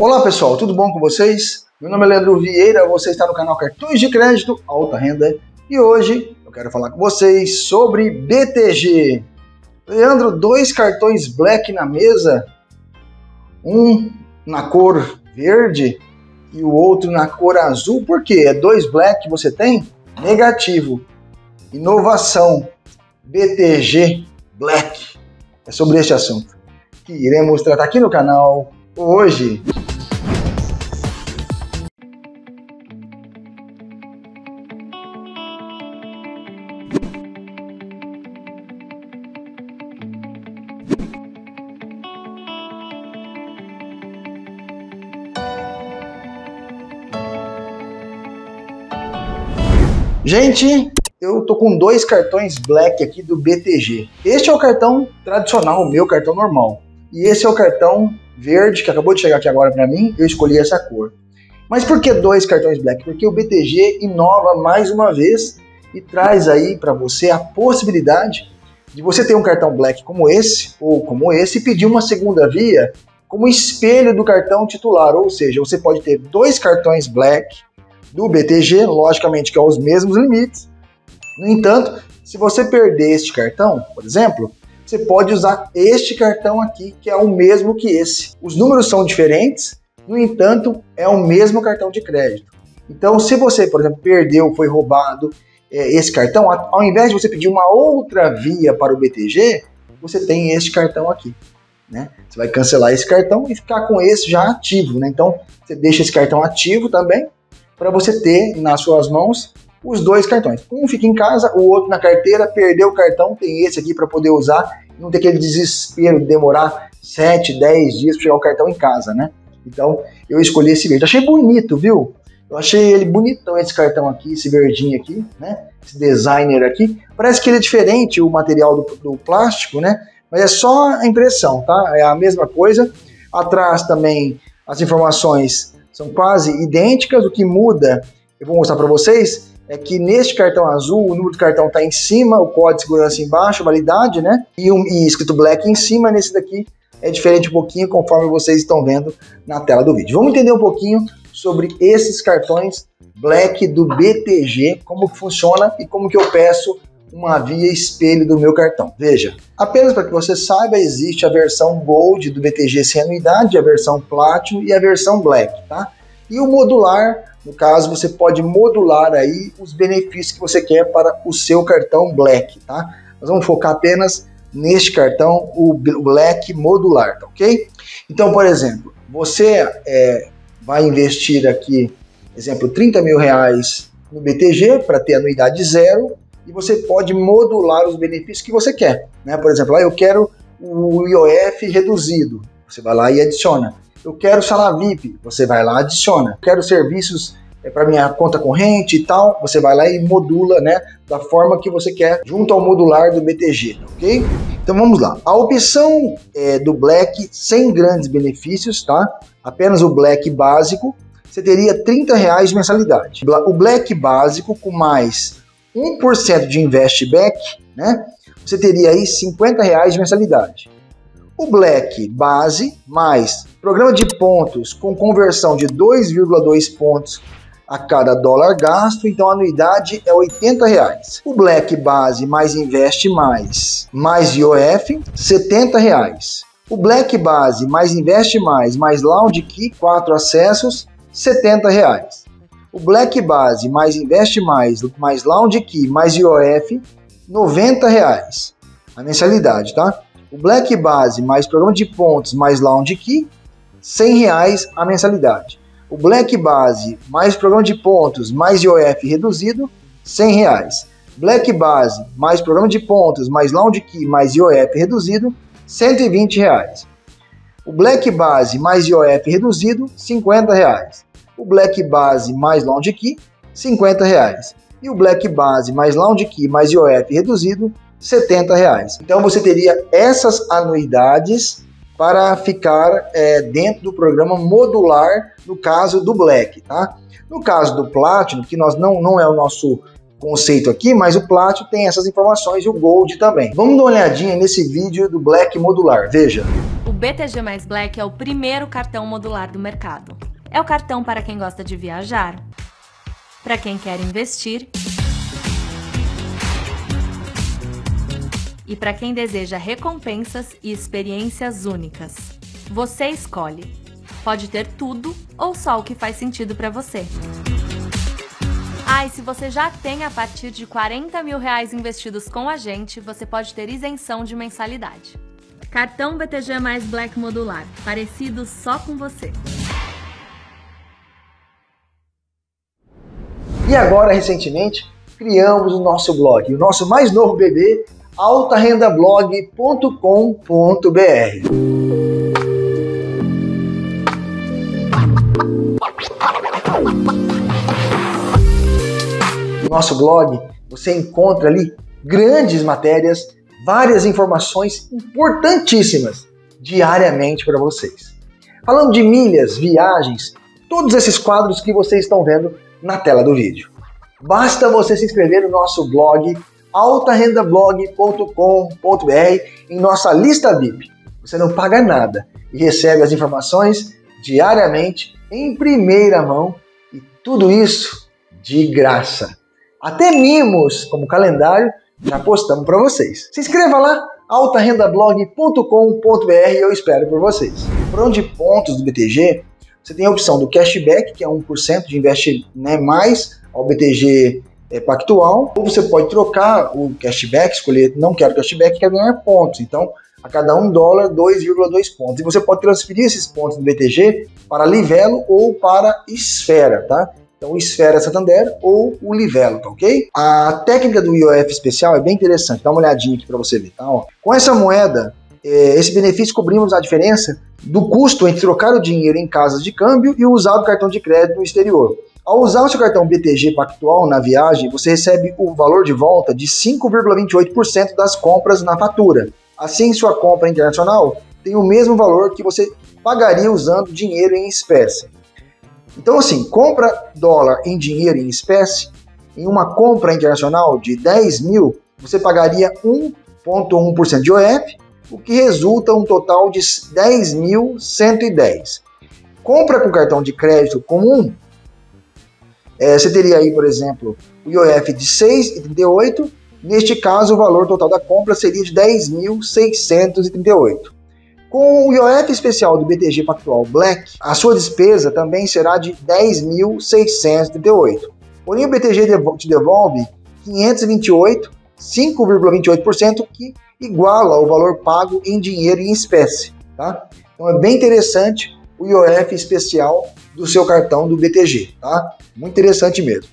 Olá pessoal, tudo bom com vocês? Meu nome é Leandro Vieira, você está no canal Cartões de Crédito Alta Renda e hoje eu quero falar com vocês sobre BTG. Leandro, dois cartões Black na mesa, um na cor verde e o outro na cor azul, por quê? É dois Black que você tem? Negativo. Inovação. BTG Black. É sobre este assunto que iremos tratar aqui no canal hoje. Gente, eu tô com dois cartões Black aqui do BTG. Este é o cartão tradicional, o meu cartão normal. E esse é o cartão verde, que acabou de chegar aqui agora para mim, eu escolhi essa cor. Mas por que dois cartões Black? Porque o BTG inova mais uma vez e traz aí para você a possibilidade de você ter um cartão Black como esse ou como esse e pedir uma segunda via como espelho do cartão titular, ou seja, você pode ter dois cartões Black do BTG, logicamente que é os mesmos limites. No entanto, se você perder este cartão, por exemplo, você pode usar este cartão aqui, que é o mesmo que esse. Os números são diferentes, no entanto, é o mesmo cartão de crédito. Então, se você, por exemplo, perdeu, foi roubado é, esse cartão, ao invés de você pedir uma outra via para o BTG, você tem este cartão aqui. Né? Você vai cancelar esse cartão e ficar com esse já ativo. Né? Então, você deixa esse cartão ativo também, para você ter nas suas mãos os dois cartões. Um fica em casa, o outro na carteira, perdeu o cartão, tem esse aqui para poder usar, não ter aquele desespero de demorar 7, 10 dias para chegar o cartão em casa, né? Então, eu escolhi esse verde. Achei bonito, viu? Eu achei ele bonitão esse cartão aqui, esse verdinho aqui, né? Esse designer aqui. Parece que ele é diferente, o material do, do plástico, né? Mas é só a impressão, tá? É a mesma coisa. Atrás também as informações são quase idênticas. O que muda, eu vou mostrar para vocês, é que neste cartão azul, o número do cartão está em cima, o código de segurança embaixo, validade, né? E, um, e escrito black em cima, nesse daqui é diferente um pouquinho, conforme vocês estão vendo na tela do vídeo. Vamos entender um pouquinho sobre esses cartões black do BTG, como funciona e como que eu peço uma via espelho do meu cartão. Veja, apenas para que você saiba, existe a versão Gold do BTG sem anuidade, a versão Platinum e a versão Black, tá? E o modular no caso, você pode modular aí os benefícios que você quer para o seu cartão Black, tá? Nós vamos focar apenas neste cartão, o Black modular, tá ok? Então, por exemplo, você é, vai investir aqui, exemplo, 30 mil reais no BTG para ter anuidade zero e você pode modular os benefícios que você quer, né? Por exemplo, lá eu quero o IOF reduzido, você vai lá e adiciona. Eu quero sala VIP, você vai lá adiciona. Quero serviços é, para minha conta corrente e tal, você vai lá e modula, né, da forma que você quer, junto ao modular do BTG, ok? Então vamos lá. A opção é, do Black sem grandes benefícios, tá? Apenas o Black básico, você teria 30 reais de mensalidade. O Black básico com mais 1% de investback, né? Você teria aí 50 reais de mensalidade. O Black base mais programa de pontos com conversão de 2,2 pontos a cada dólar gasto, então a anuidade é 80 reais. O Black base mais investe mais, mais IOF, 70 reais. O Black base mais investe mais, mais Lounge Key, 4 acessos, 70 reais. O Black base mais investe mais, mais Lounge Key, mais IOF, 90 reais. A mensalidade, tá? O Black Base mais programa de pontos mais Lounge Key, 100 reais a mensalidade. O Black Base mais programa de pontos mais IOF reduzido, 100 reais. Black Base mais programa de pontos mais Lounge Key mais IOF reduzido, 120 reais. O Black Base mais IOF reduzido, 50 reais. O Black Base mais Lounge Key, 50 reais. E o Black Base mais Lounge Key mais IOF reduzido, 70 reais. Então você teria essas anuidades para ficar é, dentro do programa modular no caso do Black, tá? No caso do Platinum, que nós não, não é o nosso conceito aqui, mas o Platinum tem essas informações e o Gold também. Vamos dar uma olhadinha nesse vídeo do Black modular, veja. O BTG Mais Black é o primeiro cartão modular do mercado. É o cartão para quem gosta de viajar, para quem quer investir e para quem deseja recompensas e experiências únicas. Você escolhe. Pode ter tudo ou só o que faz sentido para você. Ah, e se você já tem a partir de 40 mil reais investidos com a gente, você pode ter isenção de mensalidade. Cartão BTG mais Black Modular, parecido só com você. E agora, recentemente, criamos o nosso blog, o nosso mais novo bebê, altarendablog.com.br. No nosso blog, você encontra ali grandes matérias várias informações importantíssimas diariamente para vocês. Falando de milhas, viagens, todos esses quadros que vocês estão vendo na tela do vídeo. Basta você se inscrever no nosso blog altarendablog.com.br em nossa lista VIP. Você não paga nada e recebe as informações diariamente em primeira mão e tudo isso de graça. Até mimos como calendário já postamos para vocês. Se inscreva lá, altarendablog.com.br eu espero por vocês. Por onde pontos do BTG, você tem a opção do cashback, que é 1% de investir né, mais ao BTG é, Pactual, ou você pode trocar o cashback, escolher não quero cashback, quer ganhar pontos. Então, a cada um dólar, 2,2 pontos. E você pode transferir esses pontos do BTG para Livelo ou para Esfera, tá? Então, Esfera Santander ou o Livelo, tá ok? A técnica do IOF especial é bem interessante, dá uma olhadinha aqui para você ver, tá? Ó, com essa moeda, é, esse benefício cobrimos a diferença do custo entre trocar o dinheiro em casas de câmbio e usar o cartão de crédito no exterior. Ao usar o seu cartão BTG Pactual na viagem, você recebe o valor de volta de 5,28% das compras na fatura. Assim, sua compra internacional tem o mesmo valor que você pagaria usando dinheiro em espécie. Então, assim, compra dólar em dinheiro em espécie, em uma compra internacional de 10 mil, você pagaria 1,1% de OF, o que resulta um total de 10.110. Compra com cartão de crédito comum, é, você teria aí, por exemplo, o IOF de 6,38, neste caso o valor total da compra seria de 10.638. Com o IOF especial do BTG Pactual Black, a sua despesa também será de 10.638. Porém, o BTG te devolve 528, 5,28%, que iguala ao valor pago em dinheiro em espécie. Tá? Então é bem interessante o IOF especial do seu cartão do BTG. Tá? Muito interessante mesmo.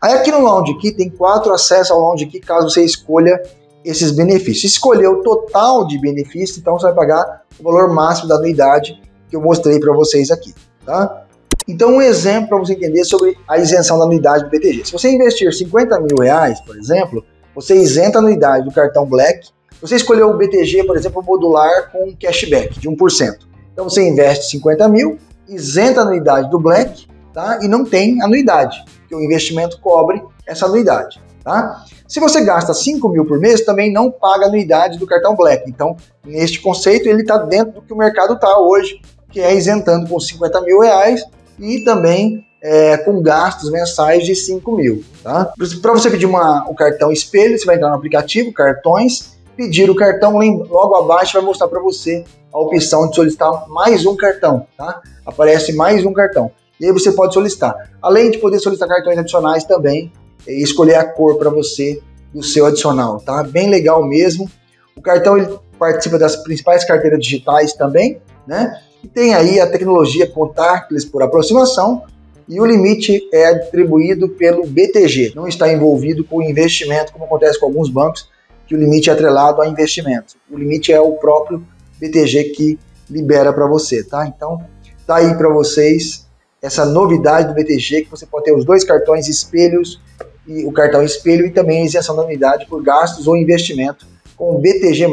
Aí aqui no Lounge Key tem quatro acessos ao Lounge Key caso você escolha esses benefícios. Escolher o total de benefícios, então você vai pagar o valor máximo da anuidade que eu mostrei para vocês aqui, tá? Então, um exemplo para você entender sobre a isenção da anuidade do BTG. Se você investir 50 mil reais, por exemplo, você isenta a anuidade do cartão Black. Você escolheu o BTG, por exemplo, modular com cashback de 1%. Então, você investe 50 mil, isenta a anuidade do Black, tá? E não tem anuidade, que o investimento cobre essa anuidade, tá? Se você gasta 5 mil por mês, também não paga anuidade do cartão Black. Então, neste conceito, ele está dentro do que o mercado está hoje, que é isentando com 50 mil reais e também é, com gastos mensais de 5 mil. Tá? Para você pedir uma, o cartão espelho, você vai entrar no aplicativo, cartões, pedir o cartão, logo abaixo vai mostrar para você a opção de solicitar mais um cartão. Tá? Aparece mais um cartão. E aí você pode solicitar. Além de poder solicitar cartões adicionais também, e escolher a cor para você do seu adicional, tá? Bem legal mesmo. O cartão ele participa das principais carteiras digitais também, né? E tem aí a tecnologia contactless por aproximação e o limite é atribuído pelo BTG, não está envolvido com investimento, como acontece com alguns bancos, que o limite é atrelado a investimento. O limite é o próprio BTG que libera para você, tá? Então, tá aí para vocês essa novidade do BTG que você pode ter os dois cartões espelhos e o cartão espelho e também a isenção da unidade por gastos ou investimento com o BTG+.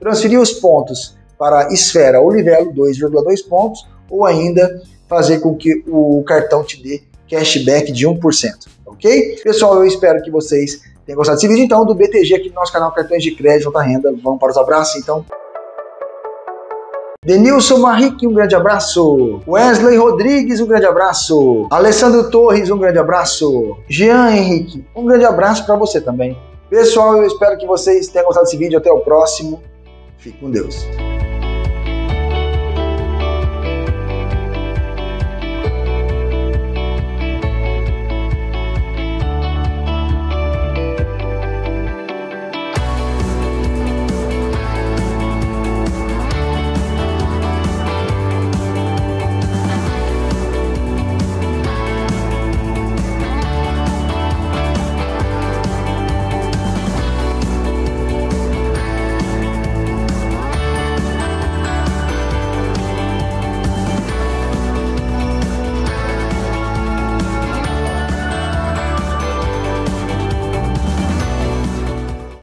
Transferir os pontos para esfera ou livelo 2,2 pontos ou ainda fazer com que o cartão te dê cashback de 1%, ok? Pessoal, eu espero que vocês tenham gostado desse vídeo então do BTG aqui no nosso canal Cartões de Crédito Alta Renda. Vamos para os abraços então. Denilson Marrique, um grande abraço. Wesley Rodrigues, um grande abraço. Alessandro Torres, um grande abraço. Jean Henrique, um grande abraço para você também. Pessoal, eu espero que vocês tenham gostado desse vídeo. Até o próximo. Fique com Deus.